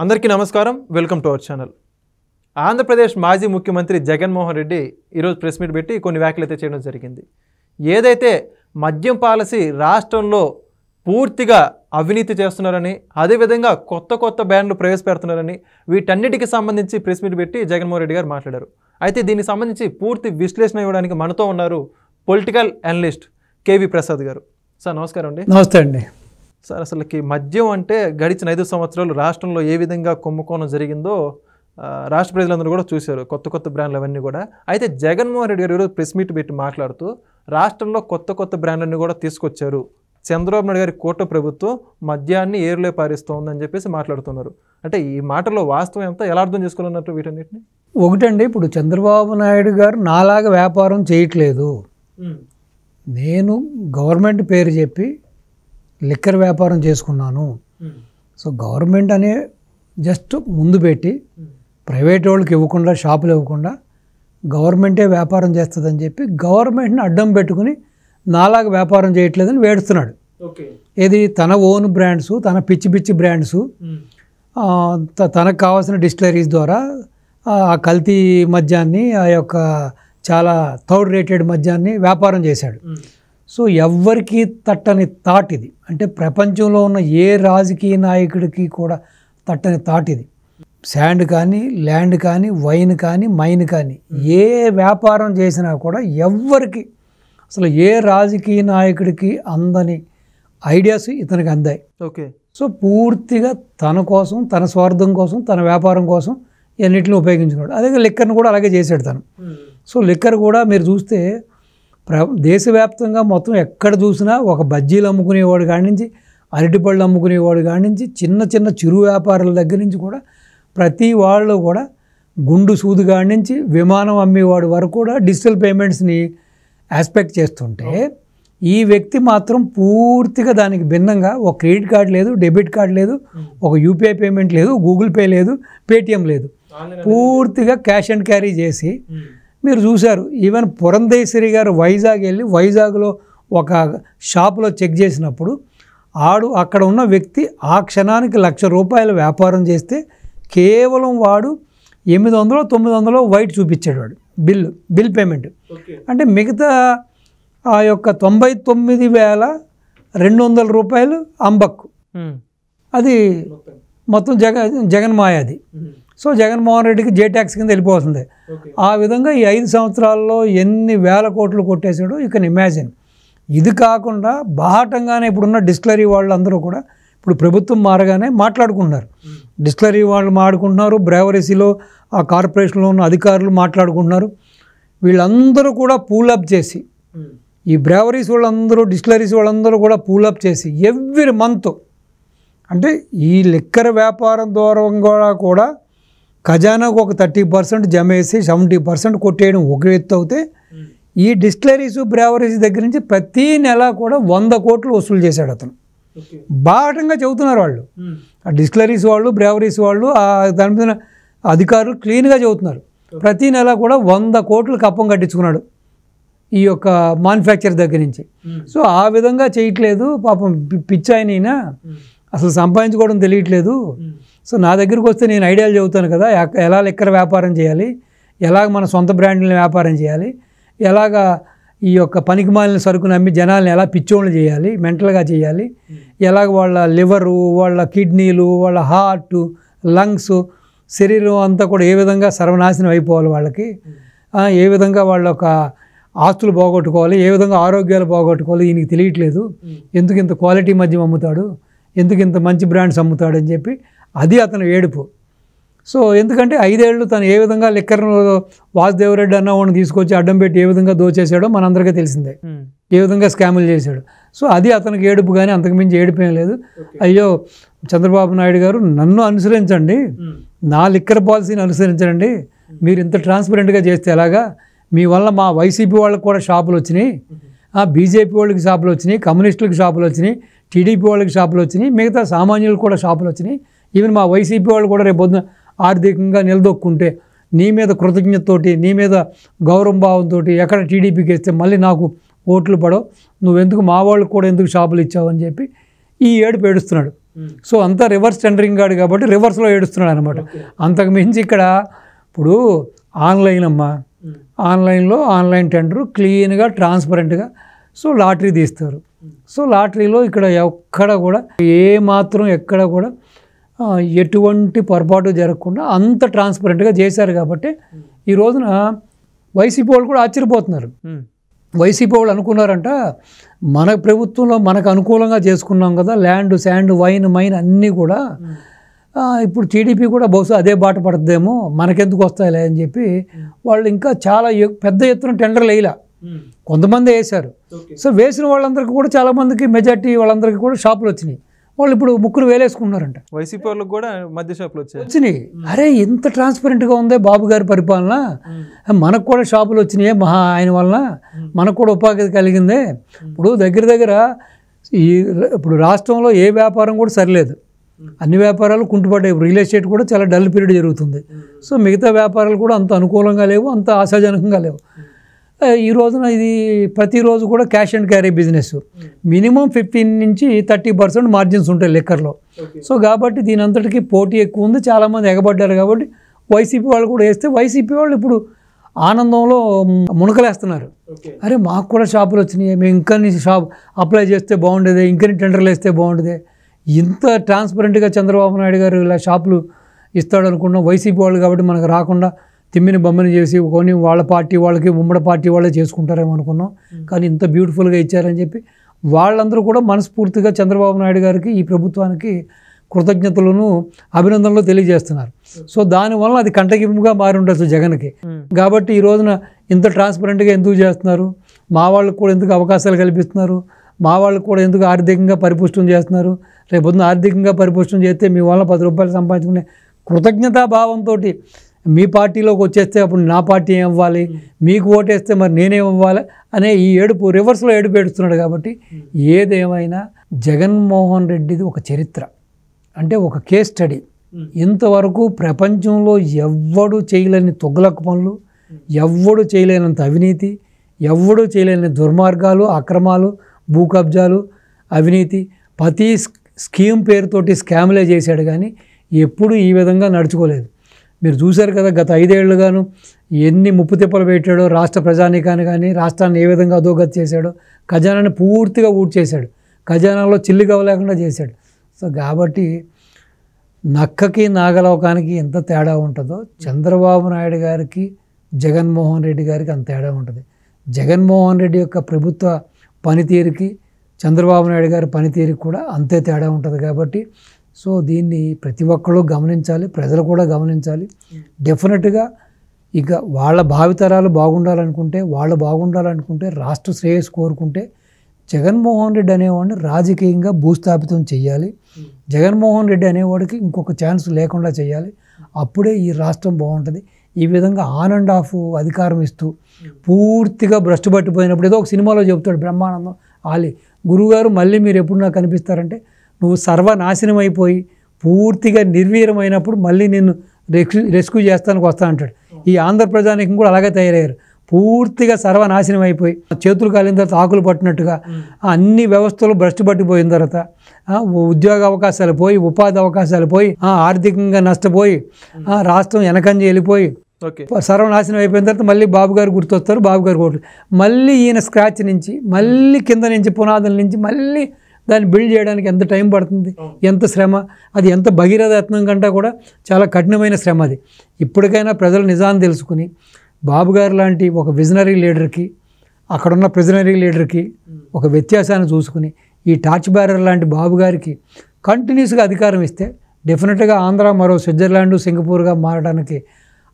అందరికీ నమస్కారం. Welcome to our channel Andhra Pradesh మాజీ ముఖ్యమంత్రి జగన్మోహన్ రెడ్డి ఈరోజు ప్రెస్ మీట్ పెట్టి కొన్ని వ్యాఖ్యలు అయితే చేయడం జరిగింది. ఏదైతే మద్యం పాలసీ రాష్ట్రంలో పూర్తిగా అవినీతి చేస్తున్నారని అదేవిధంగా కొత్త కొత్త బ్యాన్లు ప్రవేశపెడుతున్నారని వీటన్నిటికి సంబంధించి ప్రెస్ మీట్ పెట్టి జగన్మోహన్ రెడ్డి గారు మాట్లాడారు. అయితే దీనికి సంబంధించి పూర్తి విశ్లేషణ ఇవ్వడానికి మనతో ఉన్నారు పొలిటికల్ అనలిస్ట్ కేవీ ప్రసాద్ గారు. సార్ నమస్కారం అండి. నమస్తే అండి. సార్ అసలుకి మద్యం అంటే గడిచిన ఐదు సంవత్సరాలు రాష్ట్రంలో ఏ విధంగా కుంభకోణం జరిగిందో రాష్ట్ర ప్రజలందరూ కూడా చూశారు కొత్త కొత్త బ్రాండ్లు అవన్నీ కూడా. అయితే జగన్మోహన్ రెడ్డి గారు ఈరోజు ప్రెస్ మీట్ పెట్టి మాట్లాడుతూ రాష్ట్రంలో కొత్త కొత్త బ్రాండ్లన్నీ కూడా తీసుకొచ్చారు. చంద్రబాబు నాయుడు గారి కోట ప్రభుత్వం మద్యాన్ని ఏరులే పారిస్తోందని చెప్పేసి మాట్లాడుతున్నారు. అంటే ఈ మాటలో వాస్తవం ఎంత? ఎలా అర్థం చేసుకోవాలన్నట్టు వీటన్నిటిని? ఒకటండి ఇప్పుడు చంద్రబాబు నాయుడు గారు నాలాగా వ్యాపారం చేయట్లేదు. నేను గవర్నమెంట్ పేరు చెప్పి లిక్కర్ వ్యాపారం చేసుకున్నాను. సో గవర్నమెంట్ అనే జస్ట్ ముందు పెట్టి ప్రైవేట్ వాళ్ళకి ఇవ్వకుండా షాపులు ఇవ్వకుండా గవర్నమెంటే వ్యాపారం చేస్తుందని చెప్పి గవర్నమెంట్ని అడ్డం పెట్టుకుని నాలాగా వ్యాపారం చేయట్లేదని వేడుస్తున్నాడు ఏది తన ఓన్ బ్రాండ్స్ తన పిచ్చి పిచ్చి బ్రాండ్స్ తనకు కావాల్సిన డిస్టిలరీస్ ద్వారా ఆ ఆ కల్తీ మద్యాన్ని ఆ యొక్క చాలా థర్డ్ రేటెడ్ మద్యాన్ని వ్యాపారం చేశాడు. సో ఎవ్వరికి తట్టని థాట్ ఇది అంటే ప్రపంచంలో ఉన్న ఏ రాజకీయ నాయకుడికి కూడా తట్టని థాట్ ఇది శాండ్ కానీ ల్యాండ్ కానీ వైన్ కానీ మైన్ కానీ ఏ వ్యాపారం చేసినా కూడా ఎవ్వరికి అసలు ఏ రాజకీయ నాయకుడికి అందని ఐడియాస్ ఇతనికి అందాయి. ఓకే. సో పూర్తిగా తన కోసం తన స్వార్థం కోసం తన వ్యాపారం కోసం ఇవన్నిటిని ఉపయోగించుకున్నాడు అదే లిక్కర్ని కూడా అలాగే చేశాడు తను. సో లిక్కర్ కూడా మీరు చూస్తే ప్ర దేశవ్యాప్తంగా మొత్తం ఎక్కడ చూసినా ఒక బజ్జీలు అమ్ముకునేవాడు కాడి నుంచి అరటిపళ్ళు అమ్ముకునేవాడు కాడి నుంచి చిన్న చిన్న చిరు వ్యాపారుల దగ్గర నుంచి కూడా ప్రతి వాళ్ళు కూడా గుండు సూది కాడి నుంచి విమానం అమ్మేవాడు వరకు కూడా డిజిటల్ పేమెంట్స్ని ఆస్పెక్ట్ చేస్తుంటే ఈ వ్యక్తి మాత్రం పూర్తిగా దానికి భిన్నంగా ఒక క్రెడిట్ కార్డ్ లేదు డెబిట్ కార్డ్ లేదు ఒక యూపీఐ పేమెంట్ లేదు గూగుల్ పే లేదు పేటిఎం లేదు. పూర్తిగా క్యాష్ అండ్ క్యారీ చేసి మీరు చూశారు. ఈవెన్ పురంధేశ్వరి గారు వైజాగ్ వెళ్ళి వైజాగ్లో ఒక షాపులో చెక్ చేసినప్పుడు ఆడు అక్కడ ఉన్న వ్యక్తి ఆ క్షణానికి లక్ష రూపాయల వ్యాపారం చేస్తే కేవలం వాడు ఎనిమిది వందలు తొమ్మిది వందలు వైట్ చూపించాడు వాడు. Bill bill payment. అంటే మిగతా ఆ యొక్క తొంభై తొమ్మిది వేల రెండు వందల రూపాయలు అంబక్కు. అది మొత్తం. జగ జగన్ మాయ అది సో జగన్మోహన్ రెడ్డికి జే ట్యాక్స్ కింద వెళ్ళిపోతుంది ఆ విధంగా ఈ ఐదు సంవత్సరాల్లో ఎన్ని వేల కోట్లు కొట్టేశాడో యూ కెన్ ఇమాజిన్. ఇది కాకుండా బాహటంగానే ఇప్పుడున్న డిస్టిలరీ వాళ్ళు అందరూ కూడా ఇప్పుడు ప్రభుత్వం మారగానే మాట్లాడుకుంటున్నారు. డిస్టిలరీ వాళ్ళు మాట్లాడుకుంటున్నారు బ్రేవరీసీలో ఆ కార్పొరేషన్లో ఉన్న అధికారులు మాట్లాడుకుంటున్నారు. వీళ్ళందరూ కూడా పూలప్ చేసి ఈ బ్రేవరీస్ వాళ్ళందరూ డిస్టిలరీస్ వాళ్ళందరూ కూడా పూలప్ చేసి ఎవ్రీ మంత్ అంటే ఈ లిక్కర్ వ్యాపారం ద్వారా కూడా కూడా ఖజానాకు ఒక థర్టీ పర్సెంట్ జమ వేసి సెవెంటీ పర్సెంట్ కొట్టేయడం ఒక ఎత్తు అవుతే ఈ డిస్టిలరీస్ బ్రేవరీస్ దగ్గర నుంచి ప్రతి నెల కూడా వంద కోట్లు వసూలు చేశాడు అతను. బాటంగా చెబుతున్నారు వాళ్ళు. ఆ డిస్టిలరీస్ వాళ్ళు బ్రేవరీస్ వాళ్ళు ఆ దాని మీద అధికారులు క్లీన్గా చెబుతున్నారు. ప్రతి నెల కూడా వంద కోట్లు కప్పం కట్టించుకున్నాడు ఈ యొక్క మ్యానుఫ్యాక్చర్ దగ్గర నుంచి. సో ఆ విధంగా చేయట్లేదు. పాపం పి- పిచ్చి ఆయన ఈయన అసలు సంపాదించుకోవడం తెలియట్లేదు. సో నా దగ్గరికి వస్తే నేను ఐడియాలు చెబుతాను కదా ఎలా లెక్కర వ్యాపారం చేయాలి ఎలాగ మన సొంత బ్రాండ్ని వ్యాపారం చేయాలి ఎలాగా ఈ యొక్క పనికిమాలిన సరుకుని అమ్మి జనాల్ని ఎలా పిచ్చోళ్ళు చేయాలి మెంటల్గా చేయాలి ఎలాగ వాళ్ళ లివరు వాళ్ళ కిడ్నీలు వాళ్ళ హార్ట్ లంగ్స్ శరీరం అంతా కూడా ఏ విధంగా సర్వనాశనం అయిపోవాలి వాళ్ళకి ఏ విధంగా వాళ్ళ యొక్క ఆస్తులు పోగొట్టుకోవాలి ఏ విధంగా ఆరోగ్యాలు పోగొట్టుకోవాలి ఈయనకి తెలియట్లేదు ఎందుకు ఇంత క్వాలిటీ మద్యం అమ్ముతాడు ఎందుకు ఇంత మంచి బ్రాండ్స్ అమ్ముతాడు అని చెప్పి అది అతను ఏడుపు. సో ఎందుకంటే ఐదేళ్ళు తను ఏ విధంగా లిక్కర్ వాసుదేవరెడ్డి అన్న వాడిని తీసుకొచ్చి అడ్డం పెట్టి ఏ విధంగా దోచేశాడో మనందరికీ తెలిసిందే. ఏ విధంగా స్కాములు చేశాడు. సో అది అతనికి ఏడుపు కానీ అంతకుమించి ఏడుపు లేదు. అయ్యో చంద్రబాబు నాయుడు గారు నన్ను అనుసరించండి. నా లిక్కర్ పాలసీని అనుసరించండి. మీరు ఇంత ట్రాన్స్పరెంట్గా చేస్తే ఎలాగా? మీ వల్ల మా వైసీపీ వాళ్ళకి కూడా షాపులు వచ్చినాయి. ఆ బీజేపీ వాళ్ళకి షాపులు వచ్చినాయి. కమ్యూనిస్టులకు షాపులు వచ్చినాయి. టీడీపీ వాళ్ళకి షాపులు వచ్చినాయి. మిగతా సామాన్యులకు కూడా షాపులు వచ్చినాయి. ఈవెన్ మా వైసీపీ వాళ్ళు కూడా రేపు పొద్దున ఆర్థికంగా నిలదొక్కుంటే నీ మీద కృతజ్ఞతతోటి నీ మీద గౌరవ భావంతో ఎక్కడ టీడీపీకి వేస్తే మళ్ళీ నాకు ఓట్లు పడవు. నువ్వెందుకు మా వాళ్ళకి కూడా ఎందుకు షాపులు ఇచ్చావు అని చెప్పి ఈ ఏడుపు ఏడుస్తున్నాడు. సో అంతా రివర్స్ టెండరింగ్ కాడు కాబట్టి రివర్స్లో ఏడుస్తున్నాడు అనమాట అంతకు మించి ఇక్కడ ఇప్పుడు ఆన్లైన్ అమ్మా. ఆన్లైన్లో ఆన్లైన్ టెండర్ క్లీన్గా ట్రాన్స్పరెంట్గా సో లాటరీ తీస్తారు. సో లాటరీలో ఇక్కడ ఎక్కడ కూడా ఏ మాత్రం ఎక్కడ కూడా ఎటువంటి పొరపాటు జరగకుండా అంత ట్రాన్స్పరెంట్గా చేశారు కాబట్టి ఈ రోజున వైసీపీ వాళ్ళు కూడా ఆశ్చర్యపోతున్నారు. వైసీపీ వాళ్ళు అనుకున్నారంట మన ప్రభుత్వంలో మనకు అనుకూలంగా చేసుకున్నాం కదా ల్యాండ్ శాండ్ వైన్ మైన్ అన్నీ కూడా ఇప్పుడు టీడీపీ కూడా బహుశా అదే బాట పడుతుందేమో మనకెందుకు వస్తాయిలే అని చెప్పి వాళ్ళు ఇంకా చాలా పెద్ద ఎత్తున టెండర్లు వేయలే. కొంతమంది వేశారు. సో వేసిన వాళ్ళందరికీ కూడా చాలామందికి మెజార్టీ వాళ్ళందరికీ కూడా షాపులు వచ్చినాయి. వాళ్ళు ఇప్పుడు ముక్కులు వేలేసుకున్నారంట వైసీపీ వాళ్ళకి కూడా మధ్య షాపులు వచ్చాయి. వచ్చినాయి. అరే ఇంత ట్రాన్స్పరెంట్గా ఉందే బాబు గారి పరిపాలన? మనకు కూడా షాపులు వచ్చినాయి మహా ఆయన వలన. మనకు కూడా ఉపాధి కలిగిందే. ఇప్పుడు దగ్గర దగ్గర ఈ ఇప్పుడు రాష్ట్రంలో ఏ వ్యాపారం కూడా సరిలేదు. అన్ని వ్యాపారాలు కుంటుపడ్డాయి. రియల్ ఎస్టేట్ కూడా చాలా డల్ పీరియడ్ జరుగుతుంది. సో మిగతా వ్యాపారాలు కూడా అంత అనుకూలంగా లేవు అంత ఆశాజనకంగా లేవు. ఈ రోజున ఇది ప్రతిరోజు కూడా cash and carry business. Minimum fifteen నుంచి థర్టీ పర్సెంట్ మార్జిన్స్ ఉంటాయి లిక్కర్లో. సో కాబట్టి దీని అంతటికీ పోటీ ఎక్కువ ఉంది చాలామంది ఎగబడ్డారు కాబట్టి వైసీపీ వాళ్ళు కూడా వేస్తే వైసీపీ వాళ్ళు ఇప్పుడు ఆనందంలో మునకలేస్తున్నారు. అరే మాకు కూడా షాపులు వచ్చినాయి మేము ఇంకా షాప్ అప్లై చేస్తే బాగుండేది ఇంకని టెండర్లు వేస్తే బాగుండేది. ఇంత ట్రాన్స్పరెంట్గా చంద్రబాబు నాయుడు గారు ఇలా షాపులు ఇస్తాడు అనుకున్నాం వైసీపీ వాళ్ళు కాబట్టి మనకు రాకుండా తిమ్మిని బొమ్మని చేసి కొన్ని వాళ్ళ పార్టీ వాళ్ళకి ఉమ్మడి పార్టీ వాళ్ళే చేసుకుంటారేమో అనుకున్నాం. కానీ ఇంత బ్యూటిఫుల్గా ఇచ్చారని చెప్పి వాళ్ళందరూ కూడా మనస్ఫూర్తిగా చంద్రబాబు నాయుడు గారికి ఈ ప్రభుత్వానికి కృతజ్ఞతలను అభినందనలు తెలియజేస్తున్నారు. సో దానివల్ల అది కంటగింపుగా మారి ఉండొచ్చు జగన్కి. కాబట్టి ఈ రోజున ఇంత ట్రాన్స్పరెంట్గా ఎందుకు చేస్తున్నారు? మా వాళ్ళకు కూడా ఎందుకు అవకాశాలు కల్పిస్తున్నారు? మా వాళ్ళకు కూడా ఎందుకు ఆర్థికంగా పరిపుష్టం చేస్తున్నారు? రేపొద్దున ఆర్థికంగా పరిపుష్టం చేస్తే మీ వల్ల పది రూపాయలు సంపాదించుకునే కృతజ్ఞతాభావంతో మీ పార్టీలోకి వచ్చేస్తే అప్పుడు నా పార్టీ ఏం ఇవ్వాలి? మీకు ఓటేస్తే మరి నేనేం ఇవ్వాలి? అనే ఈ ఏడుపు రివర్స్లో ఏడుపు ఏడుస్తున్నాడు కాబట్టి ఏదేమైనా జగన్మోహన్ రెడ్డిది ఒక చరిత్ర. అంటే ఒక కేస్ స్టడీ ఇంతవరకు ప్రపంచంలో ఎవ్వడు చేయలేని తొగ్గులక పనులు ఎవ్వడు చేయలేనంత అవినీతి ఎవ్వడు చేయలేని దుర్మార్గాలు అక్రమాలు భూ కబ్జాలు అవినీతి. ప్రతి స్కీమ్ పేరుతోటి స్కామ్లే చేశాడు కానీ ఎప్పుడు ఈ విధంగా నడుచుకోలేదు. మీరు చూశారు కదా గత ఐదేళ్ళుగాను ఎన్ని ముప్పు తిప్పలు పెట్టాడో రాష్ట్ర ప్రజానీకాన్ని కానీ రాష్ట్రాన్ని ఏ విధంగా అధోగతి చేశాడో ఖజానాని పూర్తిగా ఊడ్చేశాడు. ఖజానాలో చిల్లి లేకుండా చేశాడు. సో కాబట్టి నక్కకి నాగలోకానికి ఎంత తేడా ఉంటుందో చంద్రబాబు నాయుడు గారికి జగన్మోహన్ రెడ్డి గారికి అంత తేడా ఉంటుంది. జగన్మోహన్ రెడ్డి యొక్క ప్రభుత్వ పనితీరుకి చంద్రబాబు నాయుడు గారి పనితీరుకి కూడా అంతే తేడా ఉంటుంది. కాబట్టి సో దీన్ని ప్రతి ఒక్కళ్ళు గమనించాలి ప్రజలు కూడా గమనించాలి. డెఫినెట్గా ఇక వాళ్ళ భావితరాలు బాగుండాలనుకుంటే వాళ్ళు బాగుండాలనుకుంటే రాష్ట్ర శ్రేయస్సు కోరుకుంటే జగన్మోహన్ రెడ్డి అనేవాడిని రాజకీయంగా భూస్థాపితం చేయాలి. జగన్మోహన్ రెడ్డి అనేవాడికి ఇంకొక ఛాన్స్ లేకుండా చేయాలి. అప్పుడే ఈ రాష్ట్రం బాగుంటుంది. ఈ విధంగా ఆన్ అండ్ ఆఫ్ అధికారం ఇస్తూ పూర్తిగా భ్రష్టు పట్టిపోయినప్పుడు ఏదో ఒక సినిమాలో చెబుతాడు బ్రహ్మానందం. ఆలి గురువుగారు మళ్ళీ మీరు ఎప్పుడు నాకు కనిపిస్తారంటే నువ్వు సర్వనాశనం అయిపోయి పూర్తిగా నిర్వీర్యమైనప్పుడు మళ్ళీ నేను రెస్క్యూ రెస్క్యూ చేస్తానికి వస్తా అంటాడు. ఈ ఆంధ్ర ప్రజానికి కూడా అలాగే తయారయ్యారు. పూర్తిగా సర్వనాశనం అయిపోయి చేతులు కాలిన తర్వాత ఆకులు పట్టినట్టుగా అన్ని వ్యవస్థలు భ్రష్టు పట్టిపోయిన తర్వాత ఉద్యోగ అవకాశాలు పోయి ఉపాధి అవకాశాలు పోయి ఆర్థికంగా నష్టపోయి రాష్ట్రం వెనకంజి వెళ్ళిపోయి సర్వనాశనం అయిపోయిన తర్వాత మళ్ళీ బాబు గారు గుర్తొస్తారు. బాబు గారు ఓట్లు. మళ్ళీ ఈయన స్క్రాచ్ నుంచి మళ్ళీ కింద నుంచి పునాదుల నుంచి మళ్ళీ దాన్ని బిల్డ్ చేయడానికి ఎంత టైం పడుతుంది ఎంత శ్రమ అది ఎంత భగీరథ యత్నం కంటే కూడా చాలా కఠినమైన శ్రమ అది. ఇప్పటికైనా ప్రజలు నిజాన్ని తెలుసుకుని బాబు గారు లాంటి ఒక విజనరీ లీడర్కి అక్కడున్న ప్రిజనరీ లీడర్కి ఒక వ్యత్యాసాన్ని చూసుకుని ఈ టార్చ్ బ్యారర్ లాంటి బాబు గారికి కంటిన్యూస్గా అధికారం ఇస్తే డెఫినెట్గా ఆంధ్ర మరో స్విట్జర్లాండ్ సింగపూర్గా మారడానికి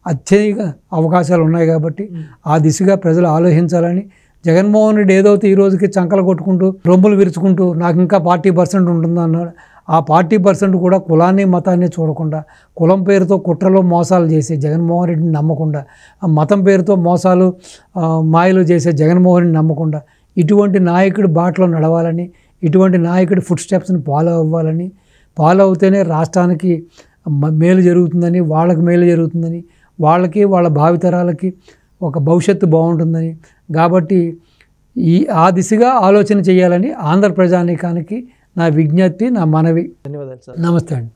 అత్యధిక అవకాశాలు ఉన్నాయి కాబట్టి ఆ దిశగా ప్రజలు ఆలోచించాలని జగన్మోహన్ రెడ్డి ఏదైతే ఈ రోజుకి చంకలు కొట్టుకుంటూ రొమ్ములు విరుచుకుంటూ నాకు ఇంకా పార్టీ పర్సెంట్ ఉంటుందన్నాడు ఆ పార్టీ పర్సెంట్ కూడా కులాన్ని మతాన్ని చూడకుండా కులం పేరుతో కుట్రలో మోసాలు చేసే జగన్మోహన్ రెడ్డిని నమ్మకుండా ఆ మతం పేరుతో మోసాలు మాయలు చేసే జగన్మోహన్ రెడ్డిని నమ్మకుండా ఇటువంటి నాయకుడి బాటలో నడవాలని ఇటువంటి నాయకుడి ఫుడ్ స్టెప్స్ని ఫాలో అవ్వాలని ఫాలో అవుతేనే రాష్ట్రానికి మేలు జరుగుతుందని వాళ్ళకి మేలు జరుగుతుందని వాళ్ళకి వాళ్ళ భావితరాలకి ఒక భవిష్యత్తు బాగుంటుందని. కాబట్టి ఈ ఆ దిశగా ఆలోచన చేయాలని ఆంధ్ర ప్రజానీకానికి నా విజ్ఞప్తి నా మనవి. ధన్యవాదాలు సార్. నమస్తే అండి.